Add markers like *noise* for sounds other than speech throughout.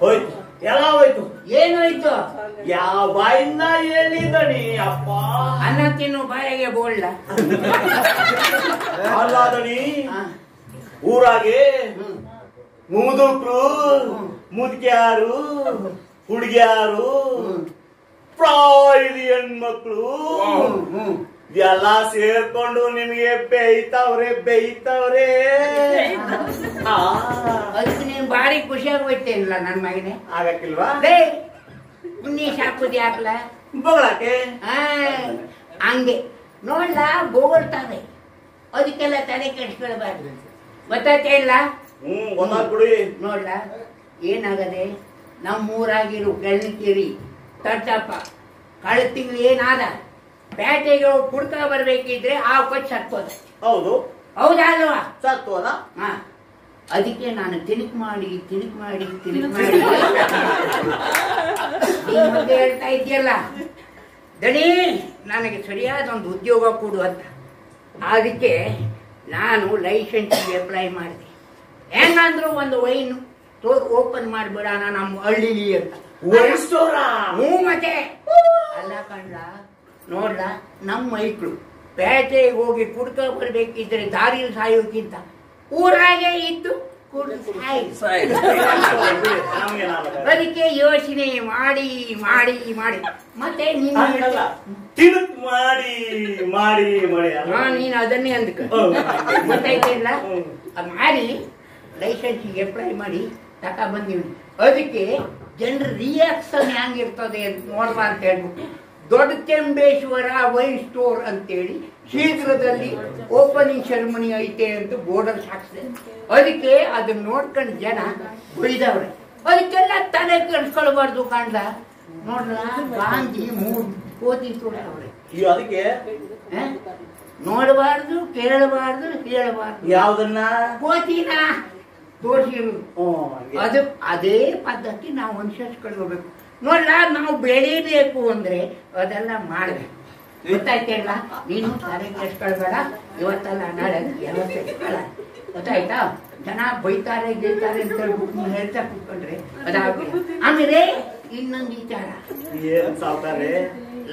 ಹೋಯ್ತು. ಎಲ್ಲ ಹೋಯ್ತು. ಏನಾಯ್ತು ಯಾವ ಬಾಯಿಂದ ಹೇಳಿ ದಣಿ ಅಪ್ಪ? ಅನ್ನ ತಿನ್ನು ಬಾಯಿಗೆ ಬೋಳ್ಳ. *laughs* ಅಲ್ಲಾದಣಿ ಊರಾಗೆ ಮುದುಕ್ರು ಮುದ್ಯಾರು ಹುಡುಗ್ಯಾರು ಪ್ರಾಯದ ಹೆಣ್ಮಕ್ಳು. ಎಲ್ಲ ಸೇರ್ಕೊಂಡು ನಿಮ್ಗೆ ಬೇಯ್ತಾವ್ರೆ ಬೇಯ್ತಾವ್ರೆ. ಆ, ಅದಕ್ಕೆ ನೀನ್ ಬಾರಿ ಖುಷಿಯಾಗಿ ಹೋಯ್ತೇನಿಲ್ಲ ನನ್ ಮಗನೆ. ಆಗಕ್ಕಿಲ್ವಾ? ಹಾಕುದಿ ಶಾಪುದಿ ಹಾಕ್ಲ? ಬೋಗಳಕ್ಕೆ? ಹಂಗೆ. ನೋಡ್ಲ ಬೋಗಳ್ತಾವೆ. ಅದಕ್ಕೆಲ್ಲ ತಲೆ ಕೆಡ್ಸ್ಕೊಳ್ಬಾರ್ದು. ಗೊತ್ತಾಯ್ತಾ ಇಲ್ಲ? ಹ್ಮ್ ಗೊತ್ತಾಗ್ಬಿಡಿ. ನೋಡ್ಲ ಏನಾಗದೆ ನಮ್ಮೂರಾಗಿರು ಕೆಳನಿಕೇರಿ ತಟ್ಟಪ್ಪ ಕಳೆದ ತಿಂಗಳು ಏನಾದ? ಪೇಟೆಗೆ ಹೋಗಿ ಕುಡ್ಕ ಬರ್ಬೇಕಿದ್ರೆ ಆ ಕೊಚ್ಚ ಸತ್ತೋದ ಹೌದು. ಹೌದಾ ಅಲ್ವಾ ಸತ್ತು ಅಲ್ಲ ಹಾ. ಅದಕ್ಕೆ ನಾನು ತಿಳುಕ್ ಮಾಡಿ ತಿಳುಕ್ ಮಾಡಿ ತಿಳುಕ್ ಮಾಡಿ. ಹೇಳ್ತಾ ಇದೆಯಲ್ಲ ದಣಿ ನನಗೆ ಸರಿಯಾದ ಒಂದು ಉದ್ಯೋಗ ಕೊಡು ಅಂತ. ಅದಕ್ಕೆ ನಾನು ಲೈಸೆನ್ಸ್ ಅಪ್ಲೈ ಮಾಡಿದೆ. ಹೆಂಗಂದ್ರು ಒಂದು ವೈನ್ ಸ್ಟೋರ್ ಓಪನ್ ಮಾಡಿಬಿಡೋಣ ನಮ್ಮ ಹಳ್ಳಿಲಿ ಅಂತ. ಹ್ಞೂ ಮತ್ತೆ. ಅಲ್ಲ ಕಂಡ್ಲ ನೋಡ್ಲ ನಮ್ಮ ಮೈಕ್ಳು ಪೇಟೆಗೆ ಹೋಗಿ ಕುಡ್ಕ ಬರ್ಬೇಕಿದ್ರೆ ದಾರಿಲಿ ಸಾಯೋಕ್ಕಿಂತ ಊರಾಗೆ ಇದ್ದು ಅದಕ್ಕೆ ಯೋಚನೆ ಮಾಡಿ ಮಾಡಿ ಮಾಡಿ. ಮತ್ತೆ ಮಾಡಿ ಮಾಡಿ ಮಾಡಿ. ಹಾ ನೀನು ಅದನ್ನೇ ಅಂದ್ಕ. ಗೊತ್ತಾಯ್ತಿಲ್ಲ? ಮಾಡಿ ಲೈಸೆನ್ಸಿಗೆ ಅಪ್ಲೈ ಮಾಡಿ ತಕ ಬಂದಿವಿ ಅದಕ್ಕೆ ಜನರ ರಿಯಾಕ್ಷನ್ ಹೆಂಗಿರ್ತದೆ ಅಂತ ನೋಡ್ಬಾ ಅಂತ ಹೇಳ್ಬಿಟ್ಟು ದೊಡ್ಡ ಕೆಂಬೇಶ್ವರ ವೈ ಸ್ಟೋರ್ ಅಂತೇಳಿ ಶೀಘ್ರದಲ್ಲಿ ಓಪನಿಂಗ್ ಸೆರೆಮನಿ ಐತೆ ಅಂತ ಬೋರ್ಡರ್ ಹಾಕ್ಸಿದೆ. ಅದಕ್ಕೆ ಅದನ್ನ ನೋಡ್ಕೊಂಡು ಜನ ಬೈದವ್ರೆ. ಅದಕ್ಕೆಲ್ಲ ತಲೆ ಕೆಡ್ಸ್ಕೊಳ್ಬಾರ್ದು ಕಾಣ್ದ. ನೋಡ್ರ ಗಾಂಧಿ ಮೂರ್ ಕೋತಿ ತೋರ್ಸವ್ರೆ. ಅದಕ್ಕೆ? ನೋಡಬಾರ್ದು ಕೇಳಬಾರ್ದು ಹೇಳಬಾರ್ದು ಯಾವ್ದನ್ನ? ಕೋತಿನ ತೋರಿಸಿರು. ಅದು ಅದೇ ಪದ್ಧತಿ ನಾವು ಅನುಸರಿಸ್ಕೊಂಡು ನೋಡ್ಲ ನಾವು ಬೆಳಿಬೇಕು ಅಂದ್ರೆ ಅದೆಲ್ಲ ಮಾಡ್ಬೇಕು. ಗೊತ್ತಾಯ್ತೇಳ ನೀನು ತಾರೀಕ್ ಕೆಡ್ಸ್ಕೊಳ್ಬೇಡ ಇವತ್ತಲ್ಲ ನಾಳೆ ಎಲ್ಲ ಗೊತ್ತಾಯ್ತಾ? ಜನ ಬೈತಾರೆ ಗೆಲ್ತಾರೆ ಅಂತ ಹೇಳ್ಬಿಟ್ಟು ಹೇಳ್ತಾ ಕೂತ್ಕೊಂಡ್ರೆ ಅದಾಗುತ್ತೆ ಆಮೇಲೆ ಇನ್ನೊಂದು ವಿಚಾರ.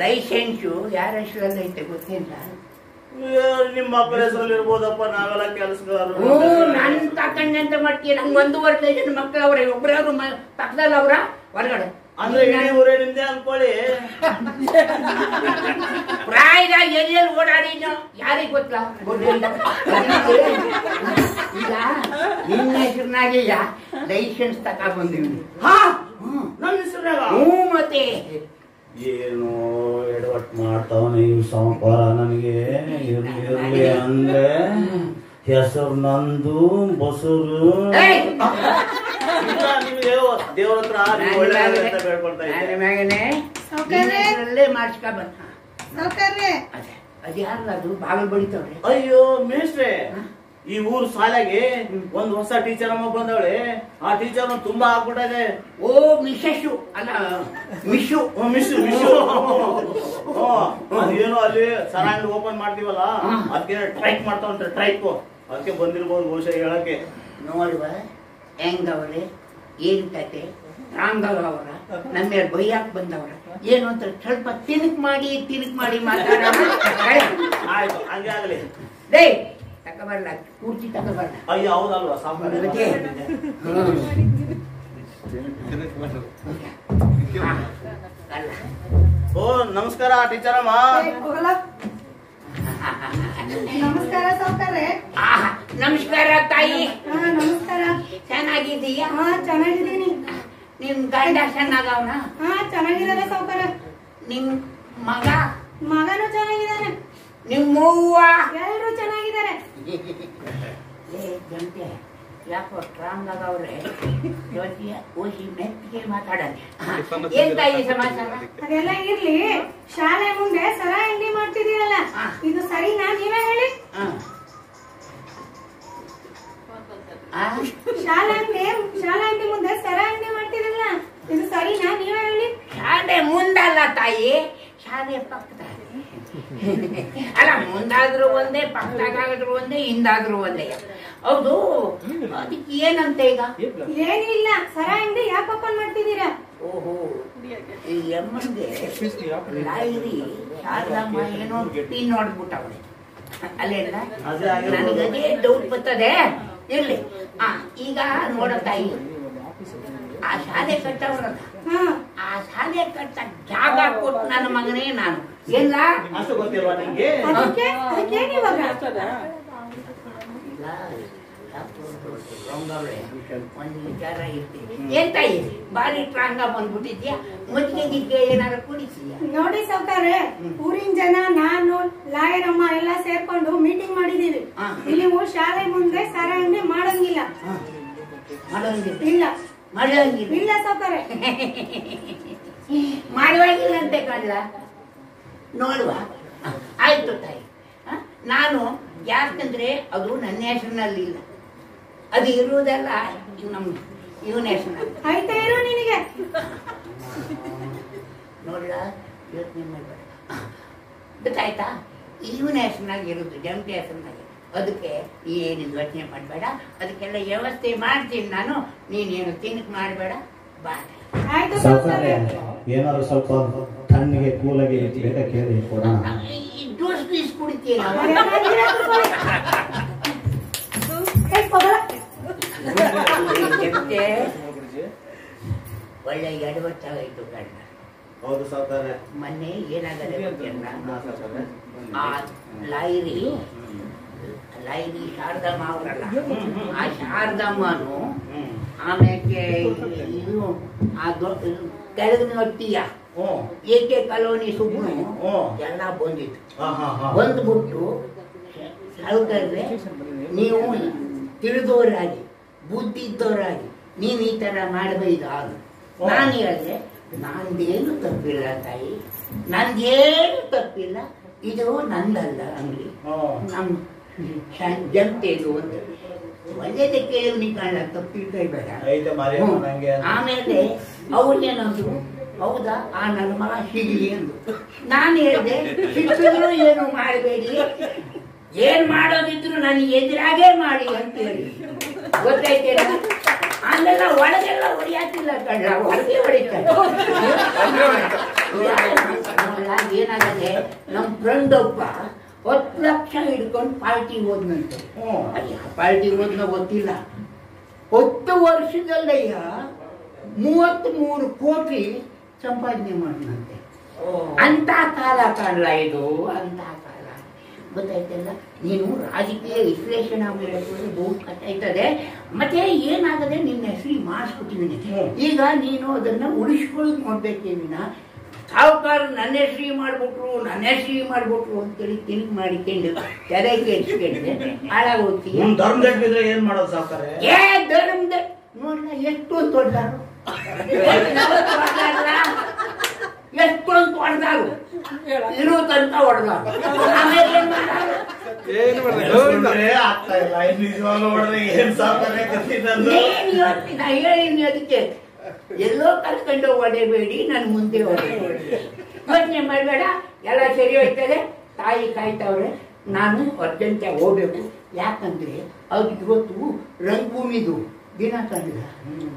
ಲೈಸೆನ್ಸ್ ಯಾರ ಹೆಸರಲ್ಲಿ ಐತೆ ಗೊತ್ತಿಲ್ಲ ನಿಮ್ಮ ಇರ್ಬೋದಪ್ಪ ನಾವೆಲ್ಲ ಕೆಲಸಗಾರರು. ಹ್ಞೂ ನನ್ನ ತಕ್ಕಂಗೆ ಅಂತ ಮಾಡ್ತೀಯ. ನಂಗೆ ಒಂದು ವರ್ಷ ಜನ ಮಕ್ಕಳು ಅವ್ರೆ ಒಬ್ರಾದ್ರು ಪಕ್ಕದಲ್ಲಿ ಅವ್ರ ಹೊರಗಡೆ. ಅಂದ್ರೆ ಇಡೀ ಊರೇ ನಿಮ್ದೆ ಅನ್ಕೊಳ್ಳಿ. ಪ್ರಾಯದ ಎಲ್ಲೆಲ್ಲಿ ಓಡಾಡಿನ ಯಾರಿಗ್ ಗೊತ್ತಲ್ಲ. ಈಗ ನಿನ್ನ ಹೆಸರಿನಾಗೆ ಲೈಸೆನ್ಸ್ ತಕ ಬಂದಿವಿ ಹಾ. ನನ್ನ ಹೆಸರಾಗ ಹ್ಞೂ ಮತ್ತೆ. ಏನು ಎಡವಟ್ ಮಾಡ್ತಾವನ ಇವ್ ಸಂಪಾರ ನನಗೆ ಇರ್ಲಿ ಇರ್ಲಿ ಅಂದ್ರೆ ಹೆಸರು ನಂದು ಬಸರು! ದೇವ್ರ ಹತ್ರ ನೀವು ಒಳ್ಳೆದಾಗ್ಲಿ ಅಂತ ಬೇಡ್ಕೊಳ್ತಾ ನನ್ನ ಇದ್ದೆ ಮಗನೇ ನಿನ್ನ ಹೆಸರಲ್ಲೇ ಮಾಡಿಸ್ಕೊ ಬಂದ ಅದೇ ಅದು ಯಾರು ಅದು ಬಾಗಿಲು ಬಡಿತವ್ರೆ. ಅಯ್ಯೋ ಮೇಷ್ಟ್ರೆ ಈ ಊರ್ ಶಾಲೆಗೆ ಒಂದ್ ಹೊಸ ಟೀಚರ್ ಅಮ್ಮ ಬಂದವಳೆ. ಆ ಟೀಚರ್ ತುಂಬಾ ಆಗ್ಬಿಟ್ಟಿದೆ ಓ ಮಿಶು ಅಲ್ಲ ಮಿಶು. ಮಿಶು ಮಿಶು. ಅದೇನೋ ಅಲ್ಲಿ ಸರಾಂಗ್ ಓಪನ್ ಮಾಡ್ತೀವಲ್ಲ ಅದಕ್ಕೆ ಟ್ರೈಕ್ ಮಾಡ್ತಾವಂತ ಉಂಟು ಟ್ರೈಕ್. ಅದಕ್ಕೆ ಬಂದಿರ್ಬೋದು ಬಹುಶಃ ಹೇಳಕ್ಕೆ. ನೋಡುವ ಹೆಂಗವ್ರೆ ಏನ್ ಕತೆ? ಅವರ ನಮ್ಮ ಮೇಲೆ ಬೈಯಾಕ್ ಬಂದವರ. ಏನು ಅಂತ ಸ್ವಲ್ಪ ತಿರುಕ್ ಮಾಡಿ ತಿರುಕ್ ಮಾಡಿ ಮಾತಾಡೋಣ. ಆಯ್ತು ಹಂಗೆ ಆಗಲಿ. ಡೇ ತಗೊಬರ್ಲ ಕೂರ್ಚಿ ತಗೋಬರ್ಲ. ಅಯ್ಯೋ ಹೌದಲ್ವಾ? ಸಾಂಬಾರ್ ಓ ನಮಸ್ಕಾರ ಟೀಚರಮ್ಮ. ನಮಸ್ಕಾರ ಸಾವ್ಕಾರ್ರೆ ಆಹಾ, ನಮಸ್ಕಾರ ತಾಯಿ. ಹಾ ನಮಸ್ಕಾರ. ಚೆನ್ನಾಗಿದ್ದೀಯಾ? ಹಾ ಚೆನ್ನಾಗಿದ್ದೀನಿ. ನಿಮ್ ಗಂಡ ಚೆನ್ನಾಗವನ? ಹಾ ಚೆನ್ನಾಗಿದ್ದಾರೆ ಸಾವ್ಕಾರ ನಿಮ್ ಮಗ? ಮಗನೂ ಚೆನ್ನಾಗಿದ್ದಾನೆ. ನಿಮ್ಮ ಮೂವ ಎಲ್ಲರೂ ಚೆನ್ನಾಗಿದ್ದಾರೆ. ಏ, ಗಂಟೆ ಯಾಕೋ ಸ್ಟ್ರಾಂಗ್ ಆಗವ್ರೆ ಇವತ್ತಿಗೆ ಓಸಿ ಮೆತ್ತಿಗೆ ಮಾತಾಡಲ್ಲ ಏನ್ ತಾಯಿ ಸಮಾಚಾರ? ಅದೆಲ್ಲ ಇರ್ಲಿ. ಶಾಲೆ ಮುಂದೆ ಸರ ಅಂಗಡಿ ಮಾಡ್ತಿದ್ದೀರಲ್ಲ. ಇದು ಸರಿನಾ? ನೀವೇ ಹೇಳಿ. ಹ. ಆ? ಶಾಲೆ ಅಂಗಡಿ ಶಾಲೆ ಅಂಗಡಿ ಮುಂದೆ ಸರ ಅಂಗಡಿ ಮಾಡ್ತಿರಲ್ಲ? ಇದು ಸರಿನಾ? ನೀವೇ ಹೇಳಿ. ಶಾಲೆ ಮುಂದಲ್ಲ ತಾಯಿ. ಶಾಲೆ ಪಕ್ಕದಲ್ಲಿ ಅಲ್ಲ ಮುಂದಾದ್ರೂ ಒಂದೇ ಪಕ್ಕದಾಗಾದ್ರೂ ಒಂದೇ ಹಿಂದಾದ್ರೂ ಒಂದೇ. ಹೌದು. ಅದಕ್ಕೆ ಏನಂತ ಈಗ? ಏನಿಲ್ಲ. ಸರ ಹಿಂದೆ ಯಾಕೆ ಓಪನ್ ಮಾಡ್ತಿದ್ದೀರಾ? ಓಹೋ. ಈ ಎಮ್ಮನ್ಗೆ ಲಾಯಿರಿ. ಶಾರದಮ್ಮ ಏನೋ ಪಿನ್ ನೋಡ್ಬಿಟ್ಟವಳೆ ಅಲ್ಲೇನ. ನನಗದೇ ಡೌಟ್ ಬರ್ತದೆ. ಇರ್ಲಿ. ಆ ಈಗ ನೋಡ ತಾಯಿ ಆ ಶಾಲೆ ಕಟ್ಟವ್ರಲ್ಲ ಆ ಶಾಲೆ ಕಟ್ಟ ಜಾಗ ಕೊಟ್ಟು ನನ್ನ ಮಗನೇ ನಾನು. ಎಲ್ಲ ಅಷ್ಟು ಗೊತ್ತಿಲ್ವಾ ನಿಂಗೆ? ರಂಗವ್ರೆ, ಒಂದು ವಿಚಾರ ಇರ್ತೀನಿ ಏನ್ ತಾಯಿ ಬಾರಿ ಟ್ರಾಂಗ ಬಂದ್ಬಿಟ್ಟಿದ್ಯಾ ಮಜ್ಜಿಗೆ ಗಿಜ್ಗೆ ಏನಾದ್ರು ಕುಡಿಸಿದ್ಯಾ ನೋಡಿ ಸೌಕರ್ಯ. ಊರಿನ ಜನ ನಾನು ಲಾಯರಮ್ಮ ಎಲ್ಲ ಸೇರ್ಕೊಂಡು ಮೀಟಿಂಗ್ ಮಾಡಿದೀವಿ. ನೀವು ಶಾಲೆ ಮುಂದೆ ಸರ ಅಂಗಡಿ ಮಾಡಂಗಿಲ್ಲ ಮಾಡೋಂಗಿಲ್ಲ. ಇಲ್ಲ. ಮಾಡೋಂಗಿಲ್ಲ ಇಲ್ಲ ಸೌಕರ್ಯ. *laughs* ಮಾಡುವಾಗಿಲ್ಲ ಅಂತೆ ಕಾಣಲ? ನೋಡುವ. ಆಯ್ತು ತಾಯಿ? ನಾನು ಯಾಕಂದ್ರೆ ಅದು ನನ್ನ ಹೆಸರಿನಲ್ಲಿ ಇಲ್ಲ. ಅದು ಇರುವುದಲ್ಲ ನಮ್ಮ ಇವನ ಆಯ್ತಾ ಇರೋ ನಿನಗೆ? ನೋಡ್ಲ ಯೋಚನೆ ಮಾಡಬೇಡ ಗೊತ್ತಾಯ್ತಾ? ಹೆಸರಿನಾಗ ಇರುದು ಜಂಟಿ ಹೆಸರಿನಾಗ ಅದಕ್ಕೆ ಏನು ಯೋಚನೆ ಮಾಡಬೇಡ. ಅದಕ್ಕೆಲ್ಲ ವ್ಯವಸ್ಥೆ ಮಾಡ್ತೀನಿ ನಾನು. ನೀನೇನು ತಿನ್ನಕ್ ಮಾಡಬೇಡ ಬಾ. ಏನಾದ್ರು ಸ್ವಲ್ಪ ತಣ್ಣಗೆ ಕೂಲಾಗಿ ಬೇಗ ಕೇಳಿ ಕೊಡೋಣ. ಜ್ಯೂಸ್ ಗೀಸ್ ಕುಡಿತೀಯ ಒಳ್ಳೆ ಎಡವಟ್ಟಾಗಾಯ್ತು ಕಣ್ಣ ಹೌದು ಸಾವ್ಕಾರೆ ಮೊನ್ನೆ ಏನಾಗದೆ ಆ ಲೈರಿ ಲೈರಿ ಶಾರದಮ್ಮ ಅವರಲ್ಲ. ಆ ಶಾರದಮ್ಮನು ಆಮೇಲೆ ಇದು ಆ ಕೆಳಗಿನ ಹೊಟ್ಟಿಯ ಏಕೆ ಕಾಲೋನಿ ಸುಬ್ಬು ಎಲ್ಲ ಬಂದಿತ್ತು. ಬಂದ್ಬಿಟ್ಟು ಸಾವುಕಾರ್ರೆ ನೀವು ತಿಳಿದವರಾಗಿ ಬುದ್ಧಿ ಇದ್ದವರಾಗಿ ನೀವು ಈ ತರ ಮಾಡಬೇಕು ಆಗ ನಾನು ಹೇಳಿದೆ ನಂದೇನು ತಪ್ಪಿಲ್ಲ ತಾಯಿ. ನಂದೇನು ತಪ್ಪಿಲ್ಲ. ಇದು ನಂದಲ್ಲ ಅಂಗಡಿ. ನಮ್ ನಮ್ಮ ಜನತೆದು ಅಂತ ಒಳ್ಳೇದೇ ಕೇಳಿ ಕಾಣ ತಪ್ಪಿಲ್ಲ ಬೇಡ. ಐತೆ ಮಾರಿಯಮ್ಮ ನಂಗೆ ಆಮೇಲೆ ಅವ್ರೇನಂದ್ರು ಹೌದಾ ಆ ನನ್ನ ಮಗ ಹಿಡಿ ಅಂದ್ರು ನಾನು ಹೇಳಿದೆ ಹಿಡಿದ್ರು ಏನು ಮಾಡಬೇಡಿ. ಏನ್ ಮಾಡೋದಿದ್ರು ನನಗೆ ಎದುರಾಗೇ ಮಾಡಿ ಅಂತ ಹೇಳಿ ಗೊತ್ತೈತೇನ? ಅಲ್ಲೆಲ್ಲ ಒಳಗೆಲ್ಲ ಹೊಡಿಯಾತಿಲ್ಲ ಕಣ್ಣ ಹೊರಗೆ ಹೊಡಿತಾರೆ ಏನಾಗದೆ ನಮ್ಮ ಫ್ರೆಂಡ್ ಒಬ್ಬ ಹತ್ತು ಲಕ್ಷ ಹಿಡ್ಕೊಂಡು ಪಾರ್ಟಿ ಹೋದ್ನಂತೆ. ಹ್ಮ್ ಪಾರ್ಟಿ ಹೋದ್ನ ಗೊತ್ತಿಲ್ಲ. ಹತ್ತು ವರ್ಷದಲ್ಲಯ್ಯ ಮೂವತ್ತ್ ಮೂರು ಕೋಟಿ ಸಂಪಾದನೆ ಮಾಡಿದಂತೆ. ಅಂತ ಕಾಲ ಕಾಲ ಇದು? ಅಂತ ಕಾಲ. ಗೊತ್ತಾಯ್ತಲ್ಲ? ನೀನು ರಾಜಕೀಯ ವಿಶ್ಲೇಷಣೆ ಮಾಡೋದು ಬಹು ಕಟ್ಟಾಯ್ತದೆ ಮತ್ತೆ ಏನಾಗದೆ ನಿನ್ನ ಹೆಸರು ಮಾಡಿಸ್ಕೊಟ್ಟಿದ್ದೀನಿ. ಈಗ ನೀನು ಅದನ್ನ ಉಳಿಸ್ಕೊಳ್ಳೋದು ನೋಡ್ಬೇಕೇ ವಿನ ಸಾವುಕಾರ ನನ್ನ ಹೆಸರಿ ಮಾಡ್ಬಿಟ್ರು ನನ್ನ ಹೆಸರಿ ಮಾಡ್ಬಿಟ್ರು ಅಂತೇಳಿ ತಿರುಗಿ ಮಾಡಿಕೊಂಡು ತೆರೆಗೆ ಹೆಚ್ಚಿಕೊಂಡು ಬಿದ್ರೆ ಏನ್ ಮಾಡೋದು ಸಾವುಕಾರ? ಏ ಧರ್ಮದ ನೋಡ್ಲ ಎಷ್ಟು ದೊಡ್ಡಾರು. *laughs* ಎಷ್ಟೊಂದು ಹೊಡೆದಾರು ಇರೋ ತನಕ ಹೊಡೆದಾರು ಆಮೇಲೆ ಹೇಳಿನಿ ಅದಕ್ಕೆ? ಎಲ್ಲೋ ಕಲ್ಕೊಂಡು ಹೊಡೆಬೇಡಿ ನಾನು ಮುಂದೆ ಹೊಡೆಬೇಡಿ ಯೋಚನೆ ಮಾಡಬೇಡ ಎಲ್ಲ ಸರಿ ಹೋಯ್ತದೆ. ತಾಯಿ ಕಾಯ್ತಾವ್ರೆ ನಾನು ಅರ್ಜೆಂಟ್ ಹೋಗ್ಬೇಕು. ಯಾಕಂದ್ರೆ ಅದು ಇವತ್ತು ರಂಗಭೂಮಿದು ದಿನ ಕಂಡಿಲ್ಲ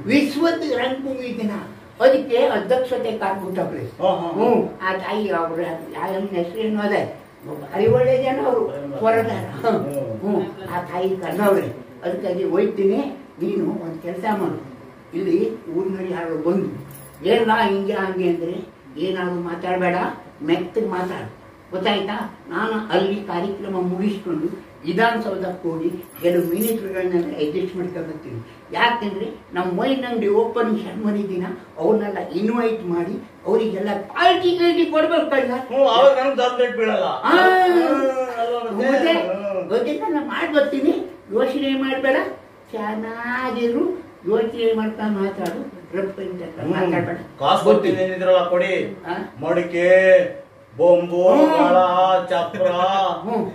ವಿಶ್ವದ ರಂಗಭೂಮಿ ದಿನ. ಅದಕ್ಕೆ ಅಧ್ಯಕ್ಷತೆ ಹಾ. ಹ್ಞೂ ಆ ತಾಯಿ ಅವರು ಯಾವ ಹೆಸರೇನು ಅದೇ? ಭಾರಿ ಒಳ್ಳೆ ಜನ ಅವರು ಹೊರಗಾರ ಹ್ಞೂ ಆ ತಾಯಿ ಕನ್ನವ್ರೆ ಅದಕ್ಕಾಗಿ ಹೋಯ್ತೀನಿ. ನೀನು ಒಂದು ಕೆಲಸ ಮಾಡು. ಇಲ್ಲಿ ಊರಿನಲ್ಲಿ ಯಾರು ಬಂದು ಏನ ಹಿಂಗೆ ಹಂಗೆ ಅಂದ್ರೆ ಏನಾದ್ರು ಮಾತಾಡಬೇಡ ಮೆತ್ತಗೆ ಮಾತಾಡು. ಗೊತ್ತಾಯ್ತಾ? ನಾನು ಅಲ್ಲಿ ಕಾರ್ಯಕ್ರಮ ಮುಗಿಸ್ಕೊಂಡು ವಿಧಾನಸೌಧಕ್ಕೆ ಕೂಡಿ ಕೆಲವು ಮಿನಿಸ್ಟ್ರುಗಳನ್ನೆಲ್ಲ ಅಡ್ಜಸ್ಟ್ ಮಾಡ್ಕೊಂಡ್ಬರ್ತೀನಿ ಯಾಕಂದ್ರೆ ನಮ್ಮ ಮೈನಂಗಡಿ ಅಂಗಡಿ ಓಪನ್ ಸೆರೆಮನಿ ದಿನ ಅವ್ರನ್ನೆಲ್ಲ ಇನ್ವೈಟ್ ಮಾಡಿ ಅವರಿಗೆಲ್ಲ ಪಾರ್ಟಿ ಗೀಟಿ ಕೊಡ್ಬೇಕು. ಗೊತ್ತಿಲ್ಲ ಮಾಡ್ಬರ್ತೀನಿ ಮಾಡಿ ಬರ್ತೀನಿ. ಯೋಚನೆ ಮಾಡಬೇಡ. ಚೆನ್ನಾಗಿರು. ಯೋಚನೆ ಮಾಡ್ತಾ ಮಾತಾಡು. ರಪ್ಪ ಮಾತಾಡ್ಬೇಡ. ಕಾಸು ಕೊಡ್ತೀನಿ ಏನಿದ್ರಲ್ಲ ಕೊಡಿ? ಮಡಿಕೆ. ಬೊಂಬು ಮಾಳ ಚಪ್ರ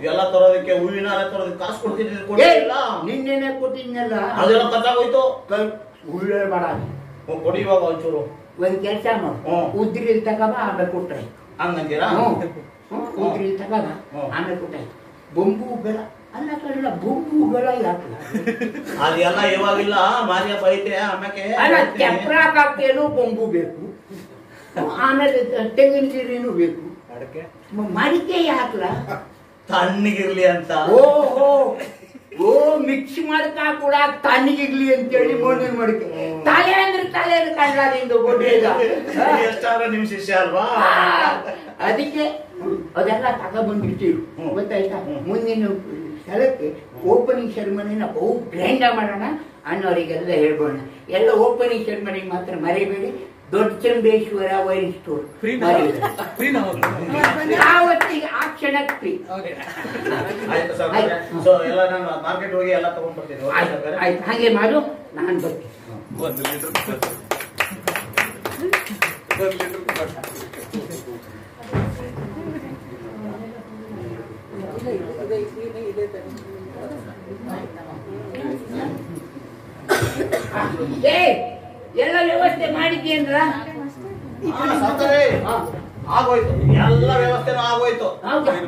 ಎಲ್ಲ ತರೋದಕ್ಕೆ ಹೂವಿನ ಹಾರ ತರೋದಕ್ಕೆ ಕಾಸು ಕೊಡ್ತಿದ್ದೀನಿ ಕೊಡಿಲ್ಲ ನಿನ್ನೆನೆ ಕೊಟ್ಟಿದ್ನಲ್ಲ? ಅದೆಲ್ಲ ಹೋಯ್ತು ಉಳ್ಳೆ ಬೇಡ. ಕೊಡಿ ಇವಾಗ ಒಂಚೂರು. ಒಂದ್ ಕೆಲಸ ಮಾಡು. ಉದ್ರಿ ತಗಬ ಆಮೇಲೆ ಕೊಟ್ರೆ. ಹಂಗಂತೀರಾ? ಉದ್ರಿ ತಗಬ. ಆಮೇಲೆ ಕೊಟ್ರೆ. ಬೊಂಬು ಬೆಳ ಅಲ್ಲ ಕಳ್ಳ ಬೊಂಬು ಬೆಳ *laughs* ಅದೆಲ್ಲ ಇವಾಗಿಲ್ಲ ಮಾರಿಯಪ್ಪ ಐತೆ ಆಮೇಲೆ ಅಲ್ಲ ಚಪ್ರಾಕೇನು ಬೊಂಬು ಬೇಕು. ಆಮೇಲೆ ತೆಂಗಿನ ಗಿರಿನೂ ಬೇಕು. ಮ- ಮಡಿಕೆ ಹಾಕ್ಲ ತಣ್ಣಗಿರ್ಲಿ ಅಂತ. ಓಹೋ. ಓ ಮಿಕ್ಸ್ ಮಾಡಕ ಕೂಡ ತಣ್ಣಗಿರ್ಲಿ ಅಂತೇಳಿ ಮಣ್ಣಿನ ಮಡಿಕೆ. ತಲೆ ಅಂದ್ರೆ ತಲೆ ಕಂಡ ನಿಂದು ಎಷ್ಟಾದ್ರೂ ನಿಮ್ ಶಿಷ್ಯ ಅಲ್ವಾ? ಅದಕ್ಕೆ ಅದೆಲ್ಲ ಹ್ಮ್. ಗೊತ್ತಾಯ್ತಾ? ಮುಂದಿನ ಸ್ಥಳಕ್ಕೆ ಓಪನಿಂಗ್ ಸೆರೆಮನಿನ ಬಹು ಗ್ರ್ಯಾಂಡ್ ಮಾಡೋಣ ಅನ್ನೋರಿಗೆಲ್ಲ ಹೇಳ್ಬೋಣ. ಎಲ್ಲ ಓಪನಿಂಗ್ ಸೆರೆಮನಿ ಮಾತ್ರ ಮರಿಬೇಡಿ. ದೊಡ್ಡ ಚಂಬೇಶ್ವರ ವೈನ್ ಸ್ಟೋರ್ ಆವತ್ತಿಗೆ ಆ ಕ್ಷಣಕ್ಕೆ ಫ್ರೀ ಆಯ್ತು ಸರ್ ಆಯ್ತು. ಎಲ್ಲ ನಾನು ಮಾರ್ಕೆಟ್ ಹೋಗಿ ಎಲ್ಲ ಆಯ್ತು ಸರ್ ಹಾಗೆ ಮಾಡು ನಾನು ಬರ್ತೀನಿ. ಏ ಎಲ್ಲ ವ್ಯವಸ್ಥೆ ಮಾಡಿದ್ಯೇನ್ರ. ಆಗೋಯ್ತು. ಎಲ್ಲ ವ್ಯವಸ್ಥೆ ಆಗೋಯ್ತು?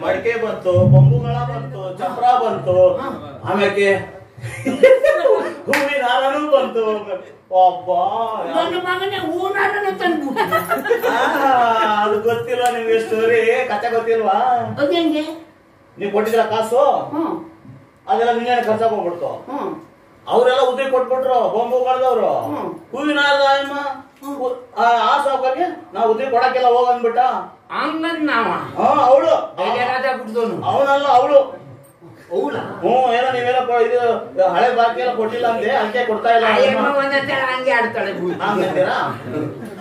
ಮಡಿಕೆ ಬಂತು ಬೊಂಬುಗಳ ಬಂತು ಚಪ್ರ ಬಂತು ಹಾ. ಆಮೇಲೆ ಹೂವಿನ ಹಾರನೂ ಬಂತು ಅದು ಗೊತ್ತಿಲ್ವಾ ನಿಮ್ಗೆ ಸ್ಟೋರಿ ಕಥೆ ಗೊತ್ತಿಲ್ವಾ? ನೀವ್ ಕೊಟ್ಟಿದ್ರ ಕಾಸು? ಹ್ಮ್. ಅದೆಲ್ಲ ನಿನ್ನೆ ಖರ್ಚಾಕೊಂಡ್ಬಿಡ್ತು ಹ್ಮ್. ಅವರೆಲ್ಲ ಉದ್ರಿ ಕೊಟ್ಬಿಟ್ರು ಬೊಂಬು ಕಳೆದವ್ರು. ಹೂವಿನ ಅಮ್ಮ ಆ ಸಾವುಕಾರ್ಗೆ ನಾವು ಉದ್ರಿ ಕೊಡಕ್ಕೆಲ್ಲ ಹೋಗಂದ್ಬಿಟ್ಟ. ಹಂಗಂದ್ ನಾವ? ಹಾ ಅವಳು. ಅವನಲ್ಲ ಅವಳು. ಹ್ಮ್ ಏನೋ ನೀವೆಲ್ಲ ಇದು ಹಳೆ ಬಾಕಿ ಎಲ್ಲ ಕೊಟ್ಟಿಲ್ಲ ಅಂತೆ ಹಂಗೆ ಕೊಡ್ತಾ ಇಲ್ಲ ಹಂಗೆ ಆಡ್ತಾಳೆ. ಹಂಗಂತೀರಾ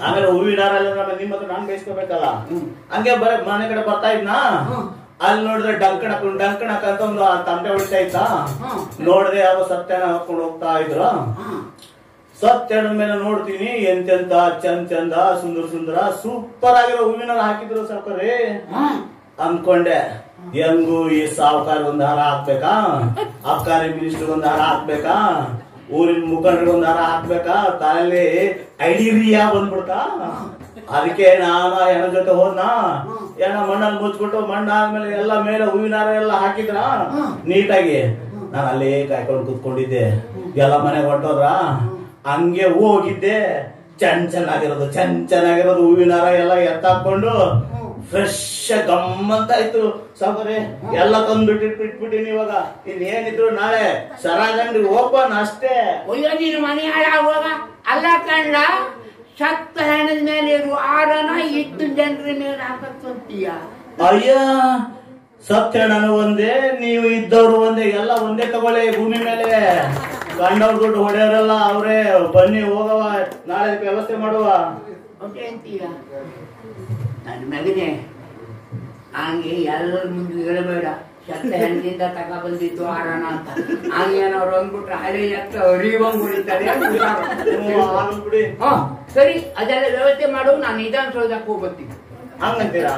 ಆಮೇಲೆ ಹೂವಿನ ನಮ್ಮ ಹತ್ರ ನಾನ್ ಬೇಯಿಸ್ಕೋಬೇಕಲ್ಲ. ಹಂಗೆ ಬರ ಮನೆ ಕಡೆ ಬರ್ತಾ ಇದ್ನಾ. ಅಲ್ಲಿ ನೋಡಿದ್ರೆ ಡಂಕಣ ಹಾಕೊಂಡು ಡಂಕಣ ಹಾಕಂತ ಒಂದು ತಂಟೆ ಹೊಡಿತಾ ಇದ್ದ ನೋಡಿದ್ರೆ ನೋಡ್ದೆ ಯಾವ ಸತ್ಯನ ಹಾಕೊಂಡು ಹೋಗ್ತಾ ಇದ್ರ? ಸತ್ಯನ ಮೇಲೆ ನೋಡ್ತೀನಿ ಎಂತೆಂತ ಚಂದ ಚಂದ ಸುಂದರ ಸುಂದರ ಸೂಪರ್ ಆಗಿರೋ ಹೂವಿನ ಹಾಕಿದ್ರು ಸಾವುಕಾರಿ. ಅನ್ಕೊಂಡೆ ಹೆಂಗು ಈ ಸಾವುಕಾರ ಒಂದ್ ಹಾರ ಹಾಕ್ಬೇಕಾ? ಅಬ್ಕಾರಿ ಮಿನಿಸ್ಟರ್ ಒಂದ್ ಹಾರ ಹಾಕ್ಬೇಕಾ? ಊರಿನ ಮುಖಂಡರಿಗೆ ಒಂದ್ ಹಾರ ಹಾಕ್ಬೇಕಾ? ತಲೆಯಲ್ಲಿ ಐಡಿರಿಯಾ ಬಂದ್ಬಿಡ್ತಾ? ಅದಕ್ಕೆ ನಾನು ಹೆಣ ಜೊತೆ ಹೋದ್ನಾ? ಏನೋ ಮಣ್ಣಲ್ಲಿ ಮುಚ್ಚಿಬಿಟ್ಟು ಮಣ್ಣಾದ್ಮೇಲೆ ಎಲ್ಲ ಮೇಲೆ ಹೂವಿನ ಹಾರ ಎಲ್ಲ ಹಾಕಿದ್ರ? ನೀಟಾಗಿ. ನಾನು ಅಲ್ಲೇ ಕಾಯ್ಕೊಂಡು ಕೂತ್ಕೊಂಡಿದ್ದೆ. ಎಲ್ಲ ಮನೆ ಹೊಟ್ಟೋದ್ರ ಹಂಗೆ ಹೋಗಿದ್ದೆ. ಚೆನ್ ಚೆನ್ನಾಗಿರೋದು ಚೆನ್ ಚೆನ್ನಾಗಿರೋದು ಹೂವಿನ ಹಾರ ಎಲ್ಲ ಎತ್ತಾಕೊಂಡು ಫ್ರೆಶ್ ಗಮ್ಮಂತ ಆಯ್ತು ಸಾವುಕಾರೆ ಎಲ್ಲ ತಂದ್ಬಿಟ್ಟು ಬಿಟ್ಬಿಟ್ಟಿನಿ ಇವಾಗ. ಇನ್ ಏನಿದ್ರು ನಾಳೆ ಸರಾಗಂಡ್ರಿ ಓಪನ್ ಅಷ್ಟೇ. ಅಯ್ಯೋ ನೀನು ಮನೆ ಅಲ್ಲ ಕಂಡ ಸತ್ತ ಹೆಣದ ಮೇಲೆ ಇರುವ ಆರನ ಇಟ್ಟು ಜನರ ಮೇಲೆ ಹಾಕತ್ತೀಯ ಅಯ್ಯ ಸತ್ಯ ನಾನು ಒಂದೇ ನೀವು ಇದ್ದವ್ರು ಒಂದೇ ಎಲ್ಲ ಒಂದೇ ತಗೊಳ್ಳಿ ಭೂಮಿ ಮೇಲೆ. ಗಂಡವ್ರ ದುಡ್ಡು ಹೊಡೆಯೋರಲ್ಲ ಅವರೇ ಬನ್ನಿ ಹೋಗವ ನಾಳೆ ವ್ಯವಸ್ಥೆ ಮಾಡುವ. ಅಂತೀಯ? ನನ್ನ ಮಗನೇ ಹಂಗೆ ಎಲ್ಲರ ಮುಂದೆ ಹೇಳಬೇಡ ಸತ್ತ ಹೆಣ್ಣಿಂದ ತಗ ಬಂದಿದ್ದು ಆರಣ ಅಂತ. ಹಂಗೇನವ್ರು ಅಂದ್ಬಿಟ್ರೆ ಹಳೆ ಎತ್ತ ಅರಿವಂಗ್ ಹೊಡಿತಾರೆ ಸರಿ ಅದೆಲ್ಲ ವ್ಯವಸ್ಥೆ ಮಾಡು ನಾನು ವಿಧಾನಸೌಧಕ್ಕೆ ಹೋಗ್ಬರ್ತೀನಿ. ಹಂಗಂತೀರಾ?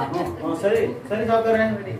ಸರಿ ಸರಿ ಸಾವುಕಾರೆ